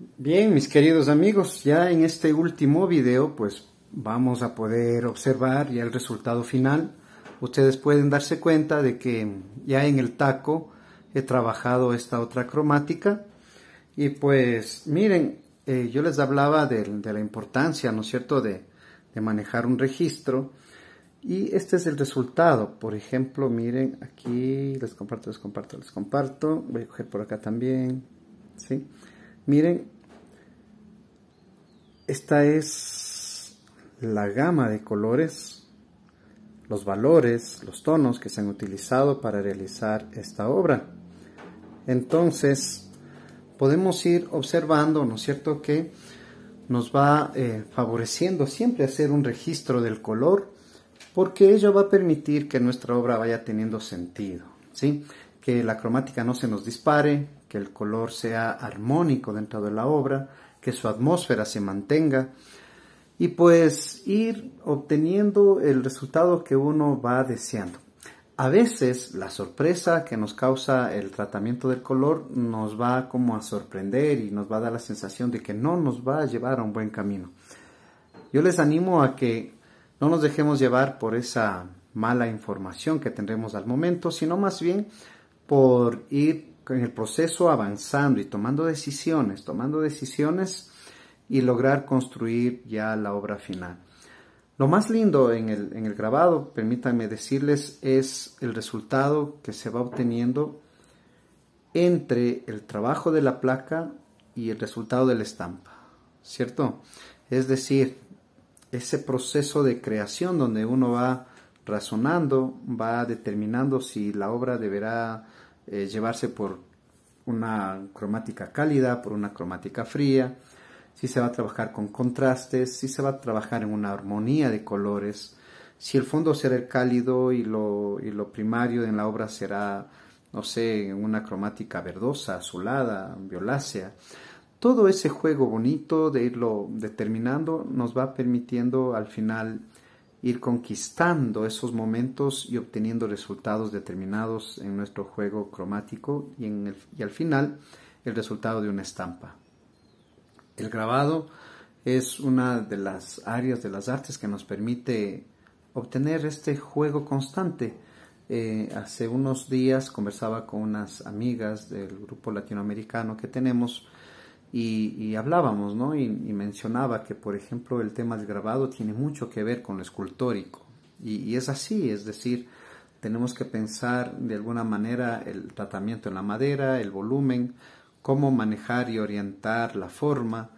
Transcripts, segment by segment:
Bien, mis queridos amigos, ya en este último video pues vamos a poder observar ya el resultado final. Ustedes pueden darse cuenta de que ya en el taco he trabajado esta otra cromática y pues miren, eh, yo les hablaba de, la importancia, ¿no es cierto?, de, de manejar un registro y este es el resultado. Por ejemplo, miren, aquí les comparto, les comparto, les comparto. Voy a coger por acá también. ¿sí? Miren, esta es la gama de colores, los valores, los tonos que se han utilizado para realizar esta obra. Entonces, podemos ir observando, ¿no es cierto?, que nos va eh, favoreciendo siempre hacer un registro del color porque ello va a permitir que nuestra obra vaya teniendo sentido, ¿sí? que la cromática no se nos dispare, que el color sea armónico dentro de la obra, que su atmósfera se mantenga y pues ir obteniendo el resultado que uno va deseando. A veces la sorpresa que nos causa el tratamiento del color nos va como a sorprender y nos va a dar la sensación de que no nos va a llevar a un buen camino. Yo les animo a que no nos dejemos llevar por esa mala información que tendremos al momento, sino más bien por ir en el proceso avanzando y tomando decisiones, tomando decisiones y lograr construir ya la obra final. Lo más lindo en el, en el grabado, permítanme decirles, es el resultado que se va obteniendo entre el trabajo de la placa y el resultado de la estampa, ¿cierto? Es decir, ese proceso de creación donde uno va razonando, va determinando si la obra deberá eh, llevarse por una cromática cálida, por una cromática fría, si se va a trabajar con contrastes, si se va a trabajar en una armonía de colores, si el fondo será el cálido y lo, y lo primario en la obra será, no sé, una cromática verdosa, azulada, violácea. Todo ese juego bonito de irlo determinando nos va permitiendo al final ir conquistando esos momentos y obteniendo resultados determinados en nuestro juego cromático y, en y al final el resultado de una estampa. El grabado es una de las áreas de las artes que nos permite obtener este juego constante. Eh, hace unos días conversaba con unas amigas del grupo latinoamericano que tenemos y, hablábamos, ¿no? Y, mencionaba que, por ejemplo, el tema del grabado tiene mucho que ver con lo escultórico. Y, es así, es decir, tenemos que pensar de alguna manera el tratamiento en la madera, el volumen, cómo manejar y orientar la forma.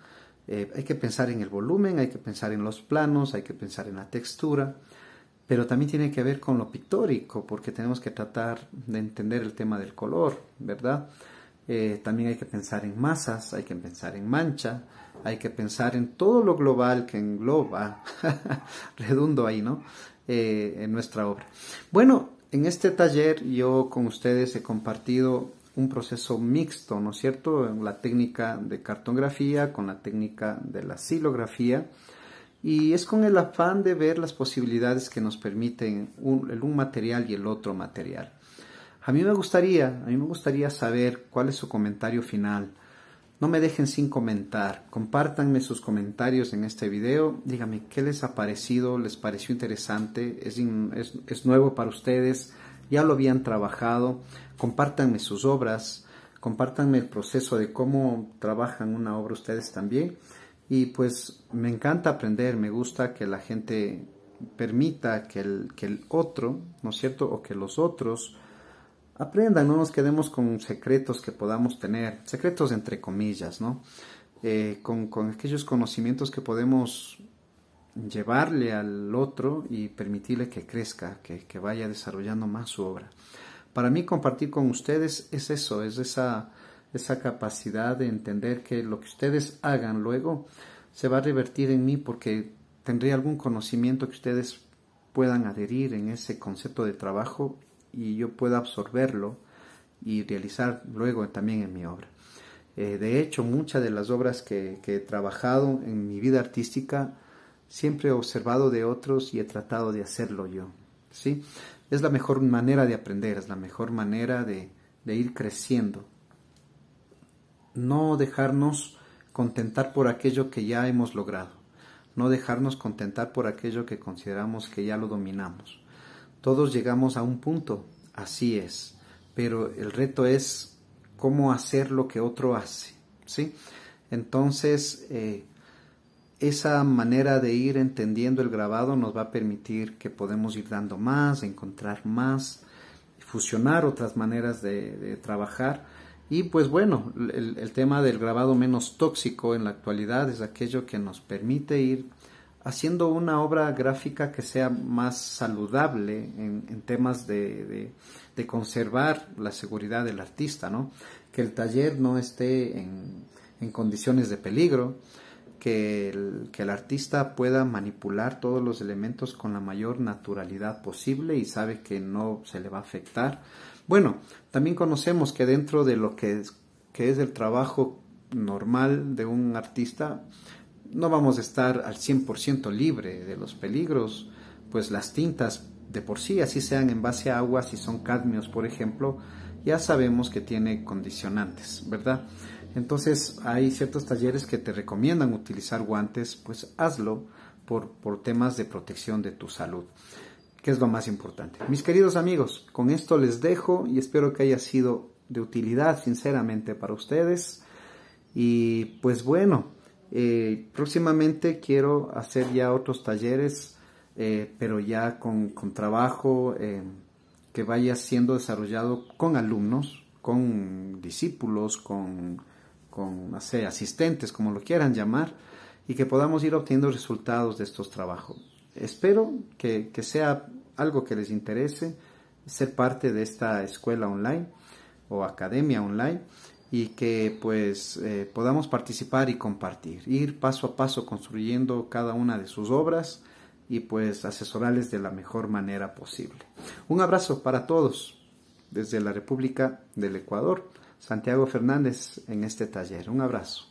Eh, hay que pensar en el volumen, hay que pensar en los planos, hay que pensar en la textura, pero también tiene que ver con lo pictórico, porque tenemos que tratar de entender el tema del color, ¿verdad? Eh, también hay que pensar en masas, hay que pensar en mancha, hay que pensar en todo lo global que engloba, redundo ahí, ¿no? Eh, en nuestra obra. Bueno, en este taller yo con ustedes he compartido un proceso mixto, ¿no es cierto? La técnica de cartografía con la técnica de la silografía y es con el afán de ver las posibilidades que nos permiten el un material y el otro material. A mí me gustaría, a mí me gustaría saber cuál es su comentario final. No me dejen sin comentar, compártanme sus comentarios en este video, díganme qué les ha parecido, les pareció interesante, es, es, nuevo para ustedes, ya lo habían trabajado, compártanme sus obras, compártanme el proceso de cómo trabajan una obra ustedes también. Y pues me encanta aprender, me gusta que la gente permita que el, que el otro, ¿no es cierto? O que los otros aprendan, no nos quedemos con secretos que podamos tener, secretos entre comillas, ¿no? Eh, con, aquellos conocimientos que podemos llevarle al otro y permitirle que crezca, que, que, vaya desarrollando más su obra. Para mí compartir con ustedes es eso, es esa, esa capacidad de entender que lo que ustedes hagan luego se va a revertir en mí porque tendré algún conocimiento que ustedes puedan adherir en ese concepto de trabajo y yo pueda absorberlo y realizar luego también en mi obra. Eh, de hecho, muchas de las obras que, he trabajado en mi vida artística siempre he observado de otros y he tratado de hacerlo yo. ¿sí? Es la mejor manera de aprender, es la mejor manera de, de ir creciendo. No dejarnos contentar por aquello que ya hemos logrado, no dejarnos contentar por aquello que consideramos que ya lo dominamos. Todos llegamos a un punto, así es, pero el reto es cómo hacer lo que otro hace, ¿sí? Entonces, eh, esa manera de ir entendiendo el grabado nos va a permitir que podemos ir dando más, encontrar más, fusionar otras maneras de, trabajar. Y pues bueno, el, tema del grabado menos tóxico en la actualidad es aquello que nos permite ir haciendo una obra gráfica que sea más saludable en, temas de, conservar la seguridad del artista, ¿no? Que el taller no esté en, condiciones de peligro, que el, artista pueda manipular todos los elementos con la mayor naturalidad posible y sabe que no se le va a afectar. Bueno, también conocemos que dentro de lo que es el trabajo normal de un artista, no vamos a estar al 100% libre de los peligros, pues las tintas de por sí, así sean en base a agua, si son cadmios, por ejemplo, ya sabemos que tiene condicionantes, ¿verdad? Entonces hay ciertos talleres que te recomiendan utilizar guantes, pues hazlo por, por temas de protección de tu salud, que es lo más importante. Mis queridos amigos, con esto les dejo y espero que haya sido de utilidad sinceramente para ustedes. Y pues bueno, eh, próximamente quiero hacer ya otros talleres, eh, pero ya con, con trabajo eh, que vaya siendo desarrollado con alumnos, con discípulos, con con asistentes, como lo quieran llamar, y que podamos ir obteniendo resultados de estos trabajos. Espero que, sea algo que les interese, ser parte de esta escuela online o academia online y que pues eh, podamos participar y compartir, ir paso a paso construyendo cada una de sus obras y pues asesorarles de la mejor manera posible. Un abrazo para todos desde la República del Ecuador. Santiago Fernández en este taller. Un abrazo.